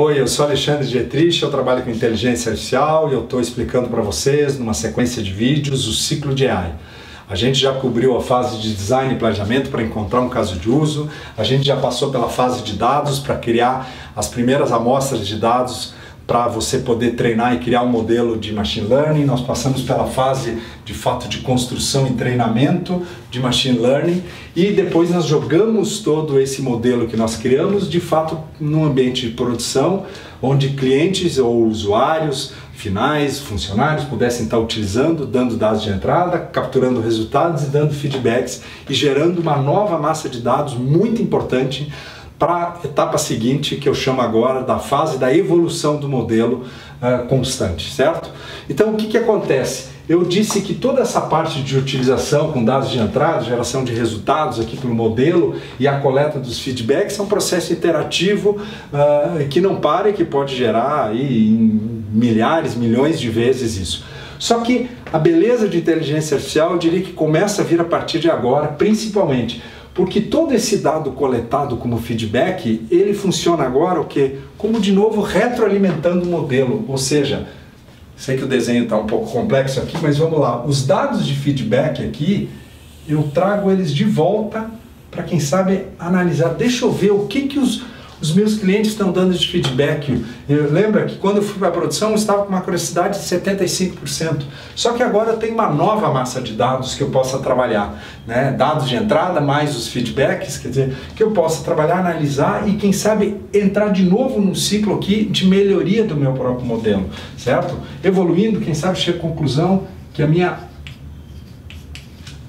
Oi, eu sou Alexandre Dietrich, eu trabalho com inteligência artificial e eu estou explicando para vocês, numa sequência de vídeos, o ciclo de AI. A gente já cobriu a fase de design e planejamento para encontrar um caso de uso, a gente já passou pela fase de dados para criar as primeiras amostras de dados para você poder treinar e criar um modelo de machine learning. Nós passamos pela fase de fato de construção e treinamento de machine learning e depois nós jogamos todo esse modelo que nós criamos de fato num ambiente de produção onde clientes ou usuários finais, funcionários pudessem estar utilizando, dando dados de entrada, capturando resultados e dando feedbacks e gerando uma nova massa de dados muito importante para a etapa seguinte, que eu chamo agora da fase da evolução do modelo uh, constante, certo? Então, o que, que acontece? Eu disse que toda essa parte de utilização com dados de entrada, geração de resultados aqui para o modelo e a coleta dos feedbacks é um processo interativo uh, que não para e que pode gerar aí milhares, milhões de vezes isso. Só que a beleza de inteligência artificial eu diria que começa a vir a partir de agora, principalmente porque todo esse dado coletado como feedback, ele funciona agora o que? Como de novo retroalimentando o modelo, ou seja, sei que o desenho está um pouco complexo aqui, mas vamos lá. Os dados de feedback aqui, eu trago eles de volta para quem sabe analisar. Deixa eu ver o que que os os meus clientes estão dando de feedback. Eu lembro que quando eu fui para a produção eu estava com uma curiosidade de 75%. Só que agora eu tenho uma nova massa de dados que eu possa trabalhar. Né? Dados de entrada mais os feedbacks, quer dizer, que eu possa trabalhar, analisar e quem sabe entrar de novo num ciclo aqui de melhoria do meu próprio modelo, certo? Evoluindo, quem sabe chega à conclusão que a minha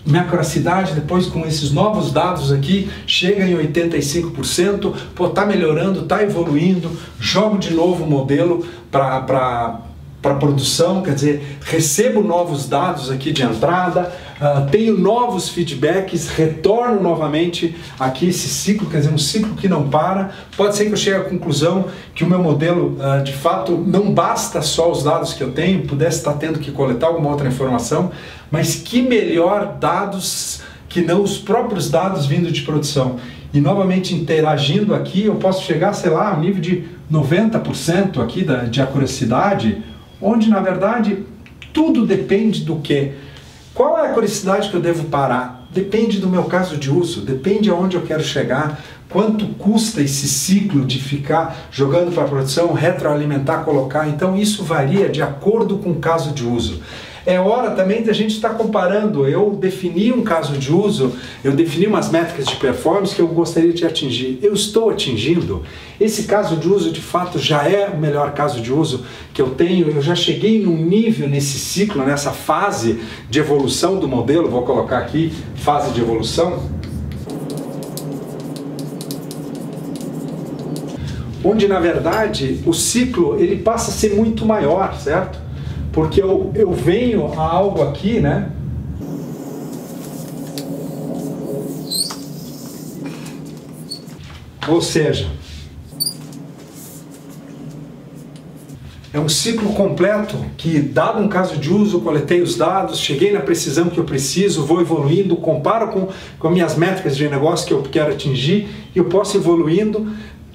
minha acuracidade depois com esses novos dados aqui chega em 85%, pô, tá melhorando, tá evoluindo, jogo de novo o modelo para para produção, quer dizer, recebo novos dados aqui de entrada, uh, tenho novos feedbacks, retorno novamente aqui esse ciclo, quer dizer, um ciclo que não para. Pode ser que eu chegue à conclusão que o meu modelo, uh, de fato, não basta só os dados que eu tenho, pudesse estar tendo que coletar alguma outra informação, mas que melhor dados que não os próprios dados vindo de produção. E novamente interagindo aqui, eu posso chegar, sei lá, a nível de 90% aqui da, de acuracidade, onde na verdade tudo depende do que? Qual é a curiosidade que eu devo parar? Depende do meu caso de uso, depende aonde eu quero chegar, quanto custa esse ciclo de ficar jogando para a produção, retroalimentar, colocar. Então isso varia de acordo com o caso de uso é hora também de a gente estar comparando. Eu defini um caso de uso, eu defini umas métricas de performance que eu gostaria de atingir. Eu estou atingindo. Esse caso de uso, de fato, já é o melhor caso de uso que eu tenho. Eu já cheguei num nível nesse ciclo, nessa fase de evolução do modelo. Vou colocar aqui fase de evolução. Onde na verdade o ciclo ele passa a ser muito maior, certo? Porque eu, eu venho a algo aqui, né? Ou seja, é um ciclo completo que, dado um caso de uso, coletei os dados, cheguei na precisão que eu preciso, vou evoluindo, comparo com, com as minhas métricas de negócio que eu quero atingir e eu posso evoluindo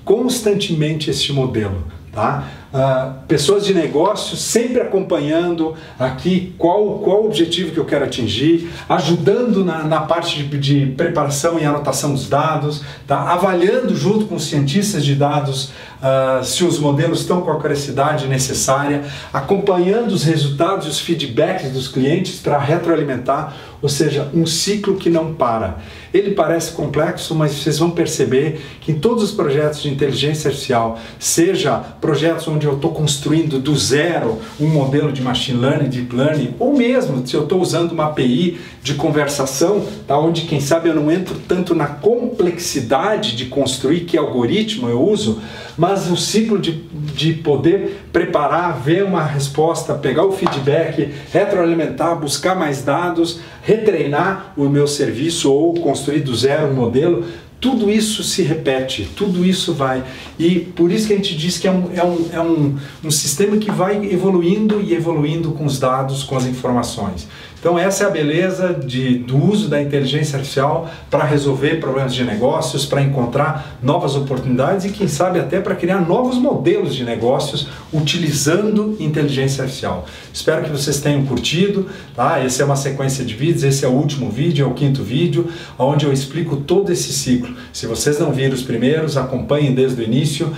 constantemente este modelo. Tá? Uh, pessoas de negócio sempre acompanhando aqui qual, qual o objetivo que eu quero atingir, ajudando na, na parte de, de, preparação e anotação dos dados, tá? avaliando junto com os cientistas de dados uh, se os modelos estão com a acuracidade necessária, acompanhando os resultados e os feedbacks dos clientes para retroalimentar, ou seja, um ciclo que não para. Ele parece complexo, mas vocês vão perceber que em todos os projetos de inteligência artificial, seja projetos onde eu estou construindo do zero um modelo de machine learning, deep learning, ou mesmo se eu estou usando uma API de conversação, tá, onde quem sabe eu não entro tanto na complexidade de construir que algoritmo eu uso, mas o ciclo de, de poder preparar, ver uma resposta, pegar o feedback, retroalimentar, buscar mais dados, retreinar o meu serviço ou construir do zero um modelo, tudo isso se repete, tudo isso vai. E por isso que a gente diz que é um, é um, é um, um sistema que vai evoluindo e evoluindo com os dados, com as informações. Então essa é a beleza de, do uso da inteligência artificial para resolver problemas de negócios, para encontrar novas oportunidades e quem sabe até para criar novos modelos de negócios utilizando inteligência artificial. Espero que vocês tenham curtido, tá? Essa é uma sequência de vídeos, esse é o último vídeo, é o quinto vídeo, onde eu explico todo esse ciclo. Se vocês não viram os primeiros, acompanhem desde o início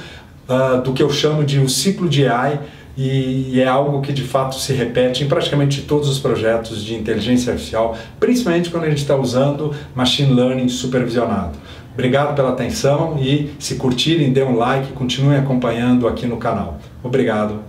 uh, do que eu chamo de o ciclo de AI e é algo que de fato se repete em praticamente todos os projetos de inteligência artificial, principalmente quando a gente está usando machine learning supervisionado. Obrigado pela atenção e se curtirem, dê um like, continuem acompanhando aqui no canal. Obrigado